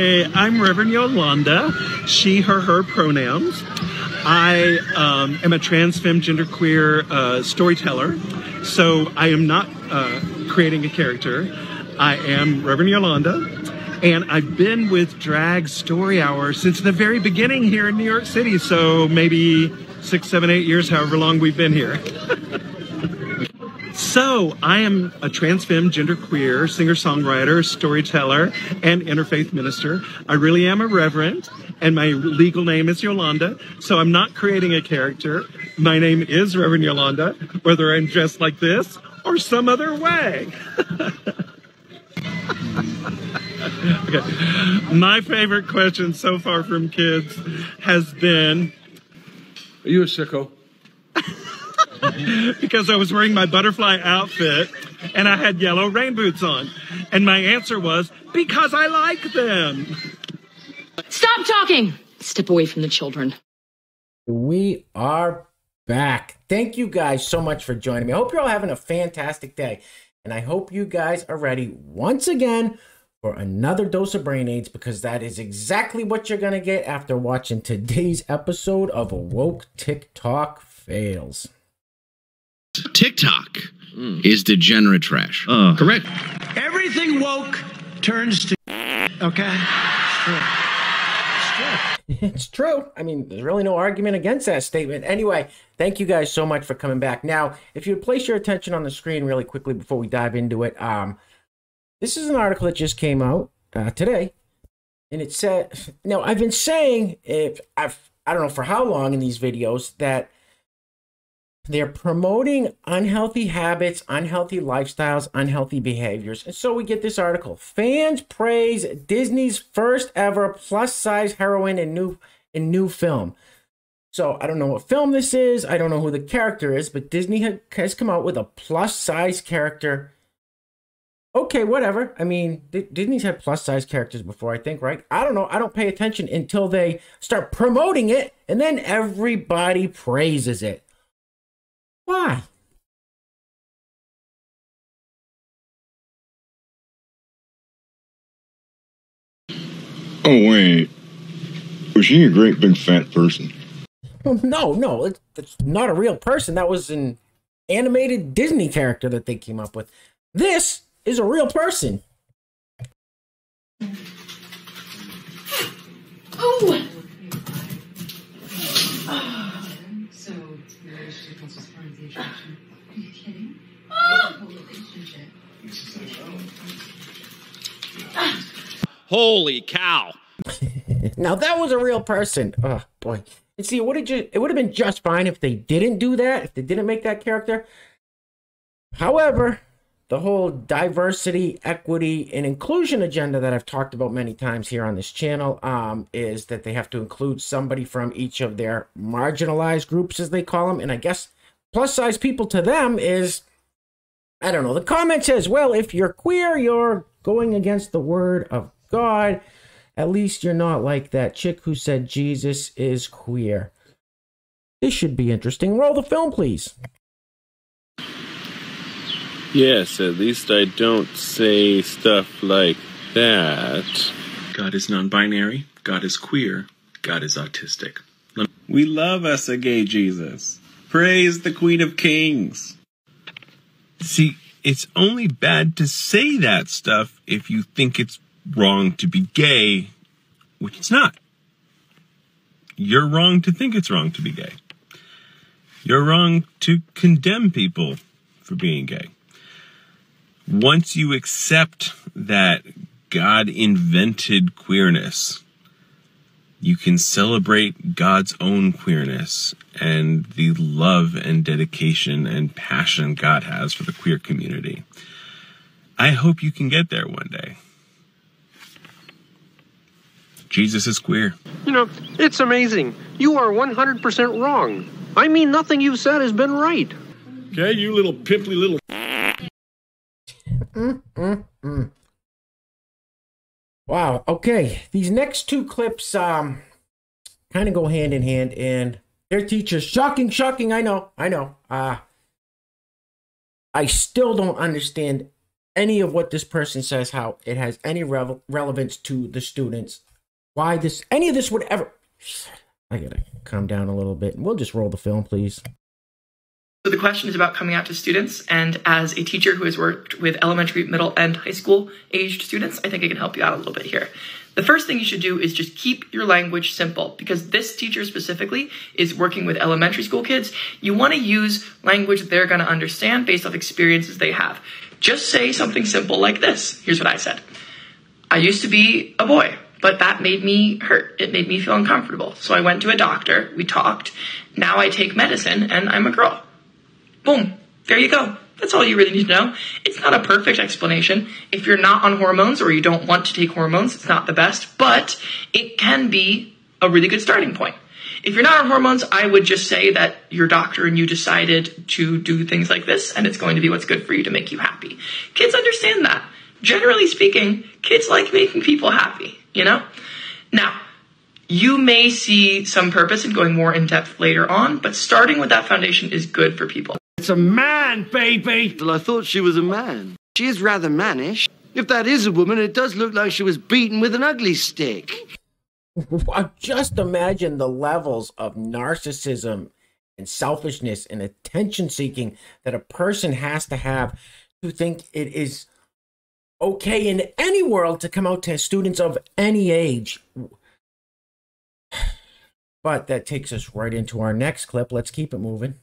I'm Reverend Yolanda, she, her, her pronouns. I um, am a trans, femme, genderqueer uh, storyteller, so I am not uh, creating a character. I am Reverend Yolanda, and I've been with Drag Story Hour since the very beginning here in New York City, so maybe six, seven, eight years, however long we've been here. So, I am a trans femme, genderqueer, singer songwriter, storyteller, and interfaith minister. I really am a reverend, and my legal name is Yolanda. So, I'm not creating a character. My name is Reverend Yolanda, whether I'm dressed like this or some other way. okay. My favorite question so far from kids has been Are you a sicko? because I was wearing my butterfly outfit and I had yellow rain boots on. And my answer was, because I like them. Stop talking! Step away from the children. We are back. Thank you guys so much for joining me. I hope you're all having a fantastic day. And I hope you guys are ready once again for another dose of brain aids because that is exactly what you're going to get after watching today's episode of Woke TikTok Fails. TikTok is degenerate trash. Correct. Everything woke turns to okay. It's true. It's true. It's true. I mean, there's really no argument against that statement. Anyway, thank you guys so much for coming back. Now, if you would place your attention on the screen really quickly before we dive into it, um, this is an article that just came out uh, today, and it said, "Now I've been saying if I've I don't know for how long in these videos that." They're promoting unhealthy habits, unhealthy lifestyles, unhealthy behaviors. And so we get this article. Fans praise Disney's first ever plus size heroine in new in new film. So I don't know what film this is. I don't know who the character is, but Disney has come out with a plus size character. Okay, whatever. I mean, Disney's had plus size characters before, I think, right? I don't know. I don't pay attention until they start promoting it, and then everybody praises it. Why? Oh wait, was she a great big fat person? No, no, it's, it's not a real person. That was an animated Disney character that they came up with. This is a real person. Oh! Relationship. Are you kidding? Holy cow. Now that was a real person. Oh boy. And see, would have just it would have been just fine if they didn't do that, if they didn't make that character. However, the whole diversity, equity, and inclusion agenda that I've talked about many times here on this channel um, is that they have to include somebody from each of their marginalized groups, as they call them. And I guess plus size people to them is, I don't know. The comment says, well, if you're queer, you're going against the word of God. At least you're not like that chick who said Jesus is queer. This should be interesting. Roll the film, please. Yes, at least I don't say stuff like that. God is non binary, God is queer, God is autistic. We love us a gay Jesus. Praise the Queen of Kings. See, it's only bad to say that stuff if you think it's wrong to be gay, which it's not. You're wrong to think it's wrong to be gay. You're wrong to condemn people for being gay. Once you accept that God invented queerness, you can celebrate God's own queerness and the love and dedication and passion God has for the queer community. I hope you can get there one day. Jesus is queer. You know, it's amazing. You are 100% wrong. I mean, nothing you've said has been right. Okay, you little pimply little. Mm, mm, mm. Wow. Okay. These next two clips um kind of go hand in hand and they're teachers. Shocking, shocking. I know. I know. Uh I still don't understand any of what this person says, how it has any revel- relevance to the students, why this, any of this would ever. I gotta calm down a little bit and we'll just roll the film, please. So the question is about coming out to students, and as a teacher who has worked with elementary, middle, and high school aged students, I think I can help you out a little bit here. The first thing you should do is just keep your language simple because this teacher specifically is working with elementary school kids. You want to use language they're going to understand based off experiences they have. Just say something simple like this. Here's what I said I used to be a boy, but that made me hurt. It made me feel uncomfortable. So I went to a doctor, we talked. Now I take medicine and I'm a girl. Boom. There you go. That's all you really need to know. It's not a perfect explanation. If you're not on hormones or you don't want to take hormones, it's not the best, but it can be a really good starting point. If you're not on hormones, I would just say that your doctor and you decided to do things like this, and it's going to be what's good for you to make you happy. Kids understand that. Generally speaking, kids like making people happy, you know? Now, you may see some purpose in going more in depth later on, but starting with that foundation is good for people. It's a man, baby! Well, I thought she was a man. She is rather mannish. If that is a woman, it does look like she was beaten with an ugly stick. Just imagine the levels of narcissism and selfishness and attention seeking that a person has to have to think it is okay in any world to come out to students of any age. But that takes us right into our next clip. Let's keep it moving.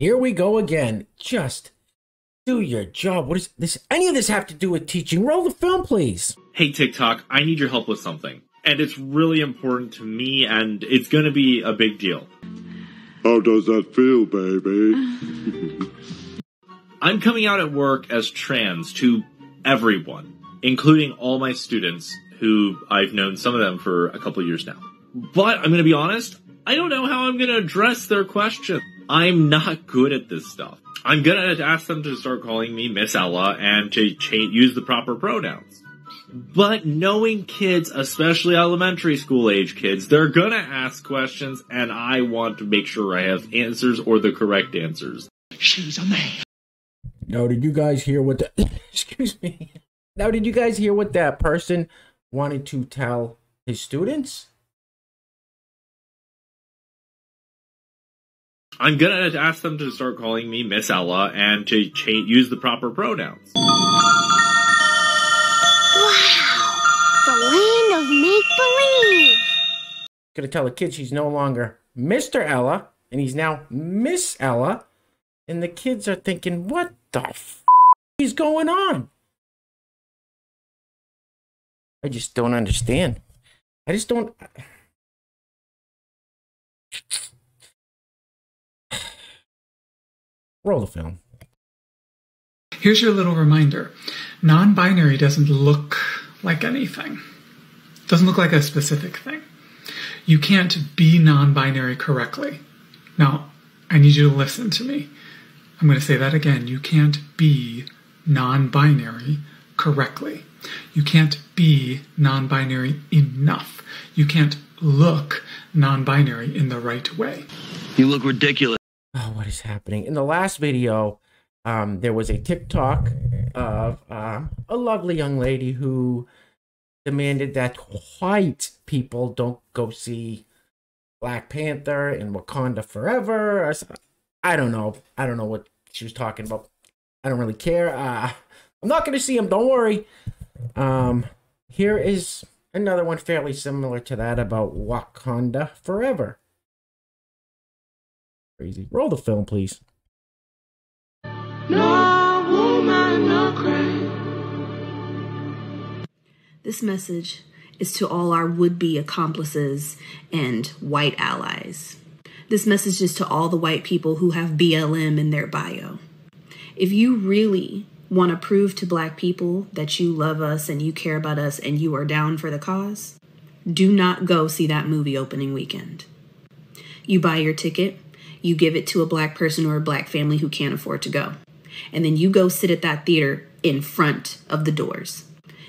Here we go again. Just do your job. What does this any of this have to do with teaching? Roll the film, please. Hey TikTok, I need your help with something. And it's really important to me and it's gonna be a big deal. How does that feel, baby? I'm coming out at work as trans to everyone, including all my students who I've known some of them for a couple years now. But I'm gonna be honest, I don't know how I'm gonna address their question. I'm not good at this stuff. I'm gonna ask them to start calling me Miss Ella and to cha- use the proper pronouns. But knowing kids, especially elementary school age kids, they're gonna ask questions and I want to make sure I have answers or the correct answers. She's a man. Now, did you guys hear what the excuse me? Now, did you guys hear what that person wanted to tell his students? I'm gonna ask them to start calling me Miss Ella and to cha- use the proper pronouns. Wow! The land of make believe. Gonna tell the kids he's no longer Mr. Ella and he's now Miss Ella, and the kids are thinking, "What the f- is going on?" I just don't understand. I just don't. Roll the film. Here's your little reminder non binary doesn't look like anything, doesn't look like a specific thing. You can't be non binary correctly. Now, I need you to listen to me. I'm going to say that again. You can't be non binary correctly. You can't be non binary enough. You can't look non binary in the right way. You look ridiculous. Oh, what is happening? In the last video, um, there was a TikTok of uh, a lovely young lady who demanded that white people don't go see Black Panther and Wakanda Forever. I don't know. I don't know what she was talking about. I don't really care. Uh, I'm not going to see him. Don't worry. Um, here is another one fairly similar to that about Wakanda Forever. Crazy. Roll the film, please. No woman, no cry. This message is to all our would be accomplices and white allies. This message is to all the white people who have BLM in their bio. If you really want to prove to black people that you love us and you care about us and you are down for the cause, do not go see that movie opening weekend. You buy your ticket, you give it to a black person or a black family who can't afford to go, and then you go sit at that theater in front of the doors.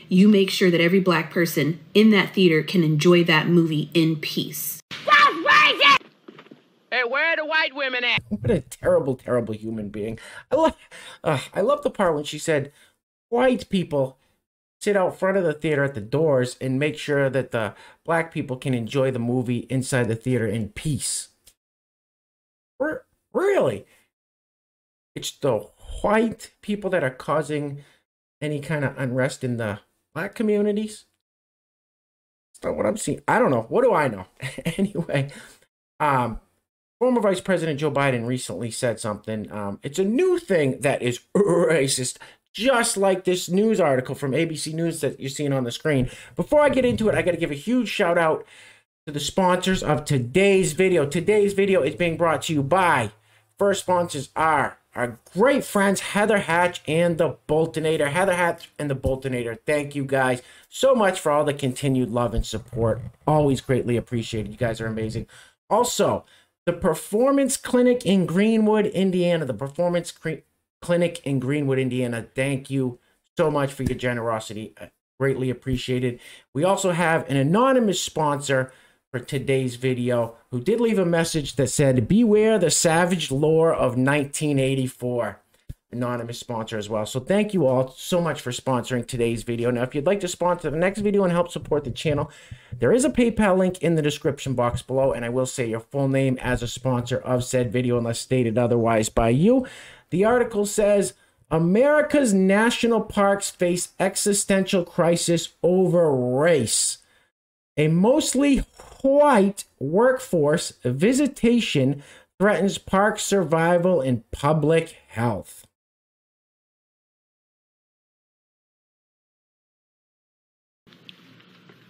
You make sure that every black person in that theater can enjoy that movie in peace. Just raise it! Hey, where are the white women at? What a terrible, terrible human being. I love, uh, I love the part when she said, "White people sit out front of the theater at the doors and make sure that the black people can enjoy the movie inside the theater in peace." Really? It's the white people that are causing any kind of unrest in the black communities. It's not what I'm seeing. I don't know. What do I know? anyway, um, former Vice President Joe Biden recently said something. Um, it's a new thing that is racist, just like this news article from ABC News that you're seeing on the screen. Before I get into it, I got to give a huge shout out to the sponsors of today's video. Today's video is being brought to you by first sponsors are our great friends Heather Hatch and the Boltonator. Heather Hatch and the Boltonator, thank you guys so much for all the continued love and support. Always greatly appreciated. You guys are amazing. Also, the Performance Clinic in Greenwood, Indiana. The Performance Cre- Clinic in Greenwood, Indiana. Thank you so much for your generosity. Uh, Greatly appreciated. We also have an anonymous sponsor for today's video who did leave a message that said, Beware the savage lore of 1984. Anonymous sponsor as well. So thank you all so much for sponsoring today's video. Now, if you'd like to sponsor the next video and help support the channel, there is a PayPal link in the description box below, and I will say your full name as a sponsor of said video unless stated otherwise by you. The article says, America's national parks face existential crisis over race. A mostly white workforce visitation threatens park survival and public health.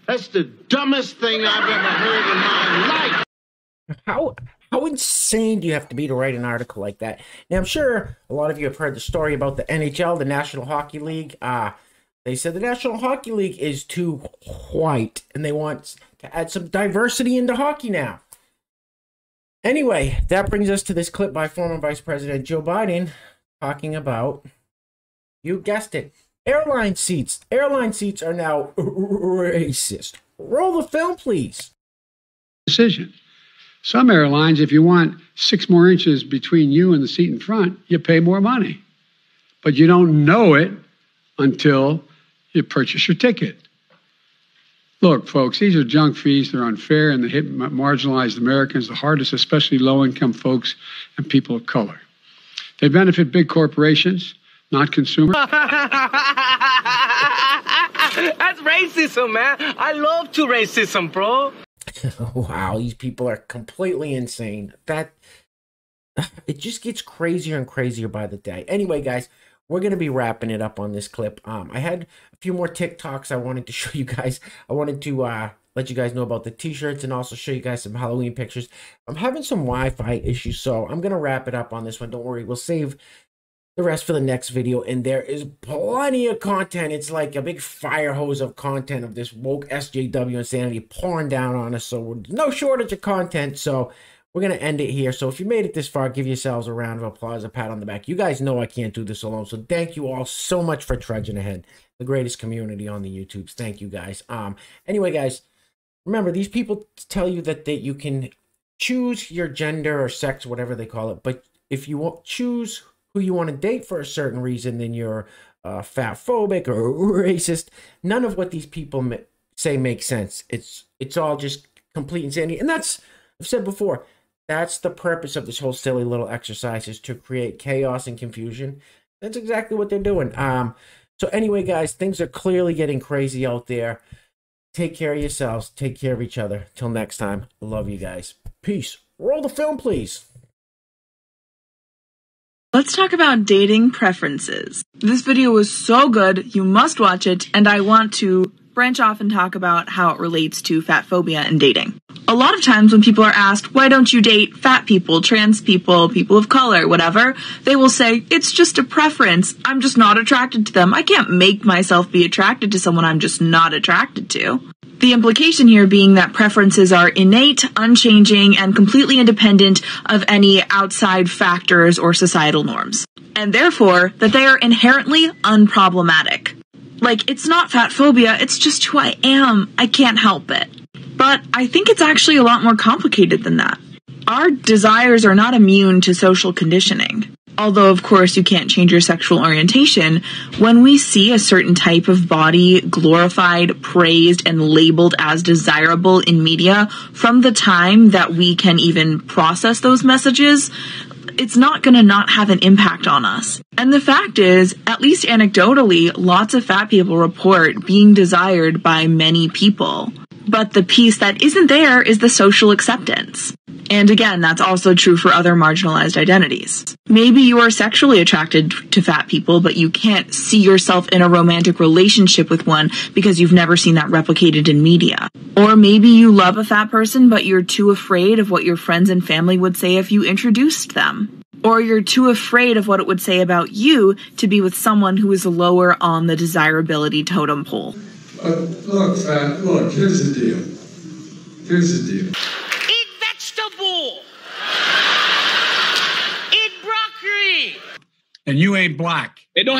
That's the dumbest thing I've ever heard in my life. How how insane do you have to be to write an article like that? Now I'm sure a lot of you have heard the story about the NHL, the National Hockey League. Uh they said the National Hockey League is too white and they want add some diversity into hockey now. Anyway, that brings us to this clip by former Vice President Joe Biden talking about, you guessed it, airline seats. Airline seats are now racist. Roll the film, please. Decision. Some airlines, if you want six more inches between you and the seat in front, you pay more money. But you don't know it until you purchase your ticket. Look, folks, these are junk fees. They're unfair and they hit marginalized Americans the hardest, especially low income folks and people of color. They benefit big corporations, not consumers. That's racism, man. I love to racism, bro. wow, these people are completely insane. That it just gets crazier and crazier by the day. Anyway, guys, we're gonna be wrapping it up on this clip. Um, I had a few more TikToks I wanted to show you guys. I wanted to uh let you guys know about the t-shirts and also show you guys some Halloween pictures. I'm having some Wi-Fi issues, so I'm gonna wrap it up on this one. Don't worry, we'll save the rest for the next video and there is plenty of content it's like a big fire hose of content of this woke sjw insanity pouring down on us so no shortage of content so we're going to end it here so if you made it this far give yourselves a round of applause a pat on the back you guys know i can't do this alone so thank you all so much for trudging ahead the greatest community on the youtubes thank you guys um anyway guys remember these people tell you that that you can choose your gender or sex whatever they call it but if you want choose who you want to date for a certain reason, then you're uh, fat phobic or racist. None of what these people ma- say makes sense. It's it's all just complete insanity, and that's I've said before. That's the purpose of this whole silly little exercise is to create chaos and confusion. That's exactly what they're doing. Um. So anyway, guys, things are clearly getting crazy out there. Take care of yourselves. Take care of each other. Till next time. Love you guys. Peace. Roll the film, please. Let's talk about dating preferences. This video was so good, you must watch it, and I want to branch off and talk about how it relates to fat phobia and dating. A lot of times when people are asked, why don't you date fat people, trans people, people of color, whatever, they will say, it's just a preference. I'm just not attracted to them. I can't make myself be attracted to someone I'm just not attracted to. The implication here being that preferences are innate, unchanging, and completely independent of any outside factors or societal norms. And therefore, that they are inherently unproblematic. Like, it's not fat phobia, it's just who I am. I can't help it. But I think it's actually a lot more complicated than that. Our desires are not immune to social conditioning. Although, of course, you can't change your sexual orientation, when we see a certain type of body glorified, praised, and labeled as desirable in media, from the time that we can even process those messages, it's not going to not have an impact on us. And the fact is, at least anecdotally, lots of fat people report being desired by many people. But the piece that isn't there is the social acceptance. And again, that's also true for other marginalized identities. Maybe you are sexually attracted to fat people, but you can't see yourself in a romantic relationship with one because you've never seen that replicated in media. Or maybe you love a fat person, but you're too afraid of what your friends and family would say if you introduced them. Or you're too afraid of what it would say about you to be with someone who is lower on the desirability totem pole. Uh, look, fat, look, here's the deal. Here's the deal. Eat vegetable. Eat broccoli. And you ain't black. They don't